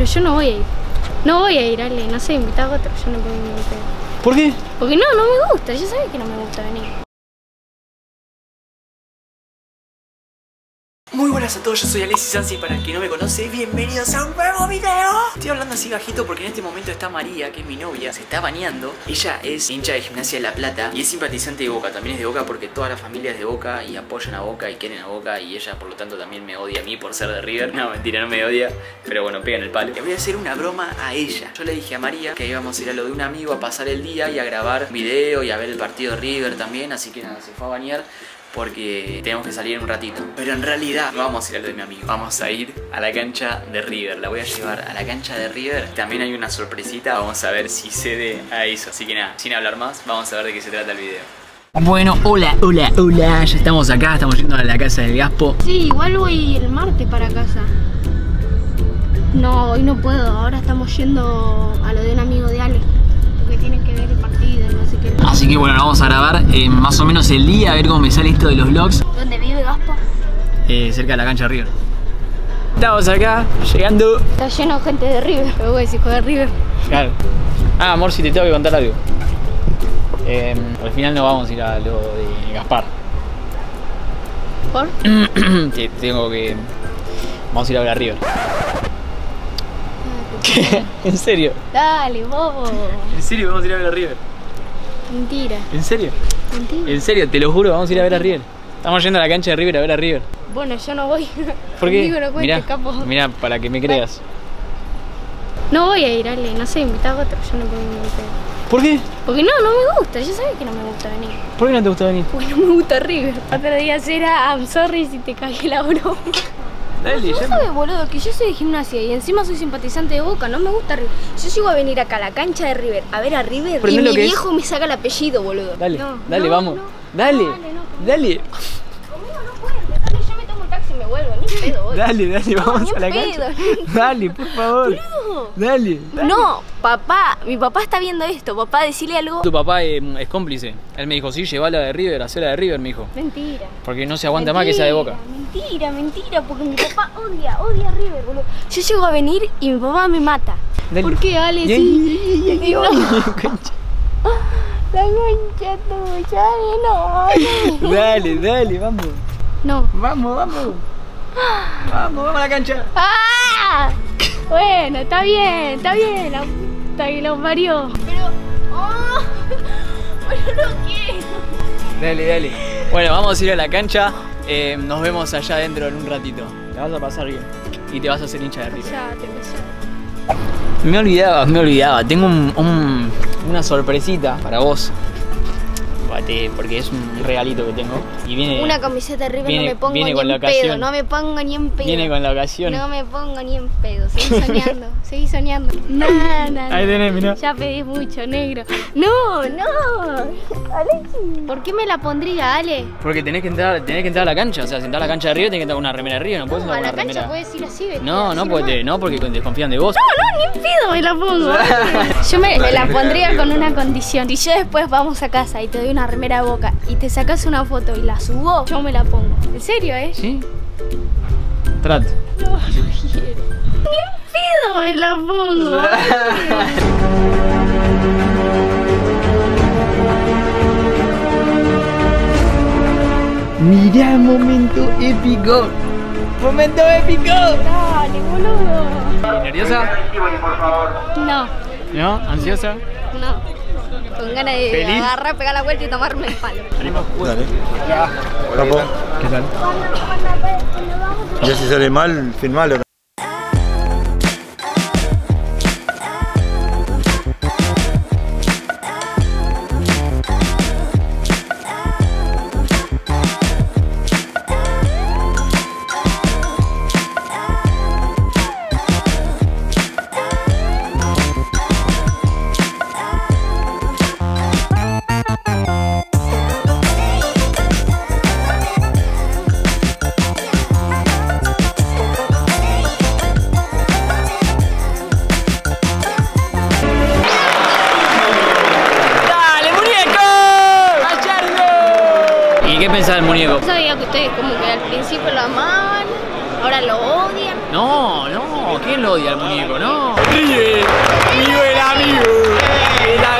Pero yo no voy a ir. No voy a ir, Ale. No sé, invitado a otro. Yo no puedo ir. ¿Por qué? Porque no, no me gusta. Ya sabes que no me gusta venir. Muy buenas a todos, yo soy Alexis Sansi para el que no me conoce, bienvenidos a un nuevo video. Estoy hablando así bajito porque en este momento está María, que es mi novia, se está bañando. Ella es hincha de Gimnasia de La Plata y es simpatizante de Boca, también es de Boca porque toda la familia es de Boca y apoyan a Boca y quieren a Boca Y ella por lo tanto también me odia a mí por ser de River. No, mentira, no me odia, pero bueno, pegan el palo. Le voy a hacer una broma a ella. Yo le dije a María que íbamos a ir a lo de un amigo a pasar el día y a grabar video y a ver el partido de River también Así que nada, se fue a bañar porque tenemos que salir en un ratito. Pero en realidad no vamos a ir a lo de mi amigo. Vamos a ir a la cancha de River. La voy a llevar a la cancha de River. También hay una sorpresita. Vamos a ver si cede a eso. Así que nada, sin hablar más, vamos a ver de qué se trata el video. Bueno, hola, hola, hola. Ya estamos acá, estamos yendo a la casa del Gaspo. Sí, igual voy el martes para casa. No, hoy no puedo. Ahora estamos yendo a lo de un amigo de Ale. Que bueno, vamos a grabar eh, más o menos el día, a ver cómo me sale esto de los vlogs. ¿Dónde vive Gaspo? eh, cerca de la cancha de River. Estamos acá, llegando. Está lleno de gente de River. Pero voy a decir de River. Claro. Ah, amor, si te tengo que contar algo. Eh, al final no vamos a ir a lo de Gaspar. ¿Por? Te tengo que. Vamos a ir a ver a River. ¿Qué? ¿En serio? Dale, bobo. ¿En serio vamos a ir a ver a River? Mentira. ¿En serio? Mentira. ¿En serio? Te lo juro, vamos a ir a ver a River. Estamos yendo a la cancha de River a ver a River. Bueno, yo no voy. ¿Por qué? No mirá, mirá, para que me creas. No voy a ir, Ale. No sé, invitado a otro. Yo no puedo ir. ¿Por qué? Porque no, no me gusta. Ya sabes que no me gusta venir. ¿Por qué no te gusta venir? Porque no me gusta River. Otro día era I'm sorry si te cagué la broma. Dale, Vos sabés, boludo, que yo soy de gimnasia y encima soy simpatizante de Boca, no me gusta River. Yo llego a venir acá a la cancha de River a ver a River y Primero mi que es- viejo me saca el apellido, boludo. Dale, No, dale, no, vamos. no. Dale, Dale, no, dale, Conmigo no puedes, dale, yo me tomo un taxi y me vuelvo, ni pedo voy. dale, dale, No, vamos a la en cancha. pedo. Dale, por favor. Boludo. Dale, dale. No, papá, mi papá está viendo esto, papá, decirle algo. Tu papá eh, es cómplice. Él me dijo, sí, lleva la de River, hacé la de River, me dijo. Mentira. Porque no se aguanta más que sea de Boca. Mentira, mentira, porque mi papá odia, odia a River, boludo. Yo llego a venir y mi papá me mata. Dale. ¿Por qué, Ale? Ay, Sí. ay, ay, No. La concha tuya, no. Ale. Dale, dale, vamos. No. Vamos, vamos. Vamos, vamos a la cancha. ¡Ah! Bueno, está bien, está bien. La puta que lo parió. Pero. ¡Oh! Pero no quiero. Dale, dale. Bueno, vamos a ir a la cancha. Eh, nos vemos allá adentro en un ratito. La vas a pasar bien. Y te vas a hacer hincha de River. Te. Me olvidaba, me olvidaba. Tengo un- un- una sorpresita para vos. Porque es un regalito que tengo. Y viene, Una camiseta de River viene- no me pongo viene ni con la en pedo. No me pongo ni en pedo. viene con la ocasión. No me pongo ni en pedo. Seguí soñando. Seguí soñando. No, no. Ahí tenés, mirá. Ya pedís mucho, negro. No, no. Alexi. ¿Por qué me la pondría, Ale? Porque tenés que entrar, tenés que entrar a la cancha. O sea, si entrar a la cancha de River, tenés que entrar con una remera de River. No puedes a entrar la con una cancha remera. puedes ir así, vestida, No, no, te- no, porque desconfían de vos. No, no, ni en pedo me la pongo. Yo me, me la pondría con una condición. Si yo después vamos a casa y te doy una remera de boca y te sacas una foto y la subo, yo me la pongo. ¿En serio, eh? ¿Sí? Trato. No, no quiero. Ni me la pongo. Mirá, momento épico. Momento épico. Dale, boludo. ¿Nerviosa? No, ¿No? ¿Ansiosa? no. Con ganas de ¿Feliz? agarrar, pegar la vuelta y tomarme el palo. Dale. Capo. ¿Qué tal? Ya si sale mal, firmalo. Qué pensás del muñeco? Yo sabía que ustedes como que al principio lo amaban, ahora lo odian. No, no, ¿quién lo odia al muñeco, ¿no? Amigo el amigo. Esta campaña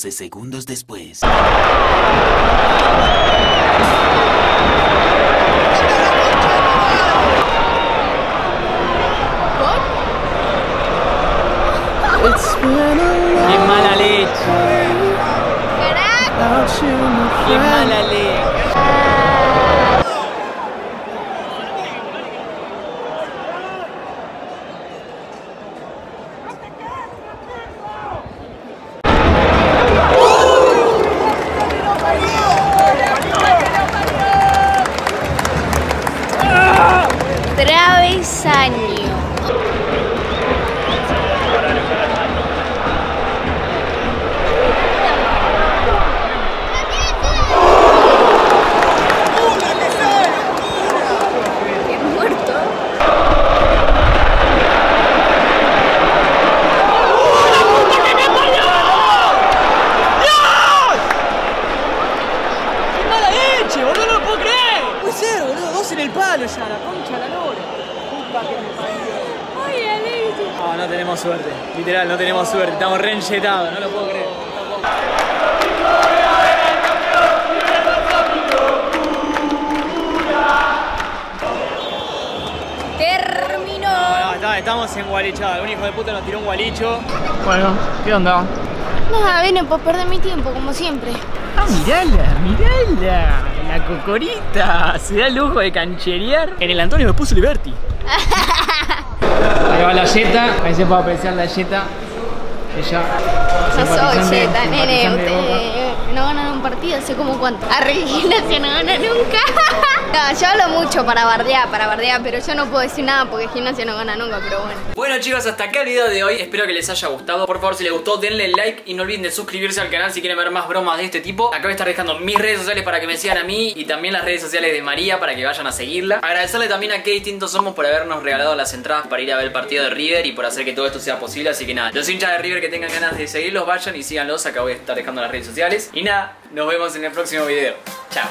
12 segundos después. Travesaño. Qué muerto. ¡Mala leche, boludo! Dos en el palo ya, la concha la lora. No, no tenemos suerte. Literal, no tenemos suerte. Estamos re enchetados, no lo puedo creer. Terminó. No, no, está- estamos en gualichada. El único de puta nos tiró un gualicho. Bueno, ¿qué onda? Nada, vine por perder mi tiempo, como siempre. Ah, mirala, mirala. La cocorita. Se da el lujo de cancherear en el Antonio me puso Liberty. Ahí va la yeta. Ahí se puede apreciar la. Ella. Soy Jetta, nene. simpatizante partido hace como cuánto. Argentina no gana nunca. No, yo hablo mucho para bardear, para bardear, pero yo no puedo decir nada porque Gimnasia no gana nunca, pero bueno. Bueno chicos, hasta acá el video de hoy, espero que les haya gustado. Por favor, si les gustó, denle like y no olviden de suscribirse al canal si quieren ver más bromas de este tipo. Acá voy a estar dejando mis redes sociales para que me sigan a mí Y también las redes sociales de María para que vayan a seguirla. Agradecerle también a Qué Distintos Somos por habernos regalado las entradas para ir a ver el partido de River Y por hacer que todo esto sea posible, así que nada Los hinchas de River que tengan ganas de seguirlos, vayan y síganlos. Acá voy a estar dejando las redes sociales. Y nada, nos vemos en el próximo video Chao.